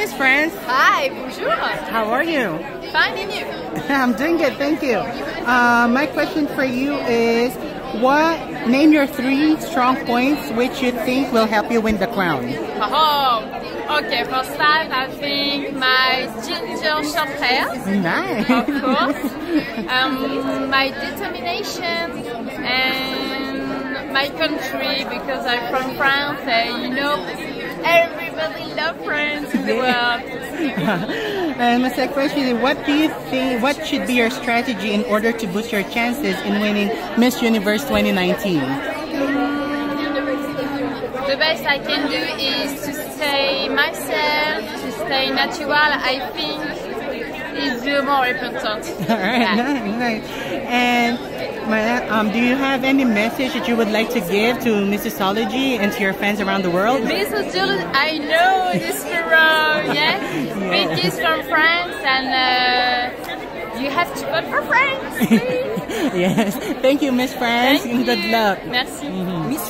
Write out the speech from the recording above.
Miss France. Hi, bonjour. How are you? Fine, and you? I'm doing good, thank you. Uh, my question for you is, what name your three strong points which you think will help you win the crown? Oh, okay. First start, I think my ginger short hair, Nice. of course, um, my determination, and my country because I'm from France, and you know, everybody loves France in the world. and my second question is, what do you think? What should be your strategy in order to boost your chances in winning Miss Universe 2019? The best I can do is to stay myself, to stay natural. I think is the more important. All right, Yeah. nice. And um, do you have any message that you would like to give to Missosology and to your fans around the world? Jules. I know this hero. Yes, big kiss from France, and uh, you have to vote for France. Please. yes. Thank you, Miss France, Thank and good luck. Merci. Miss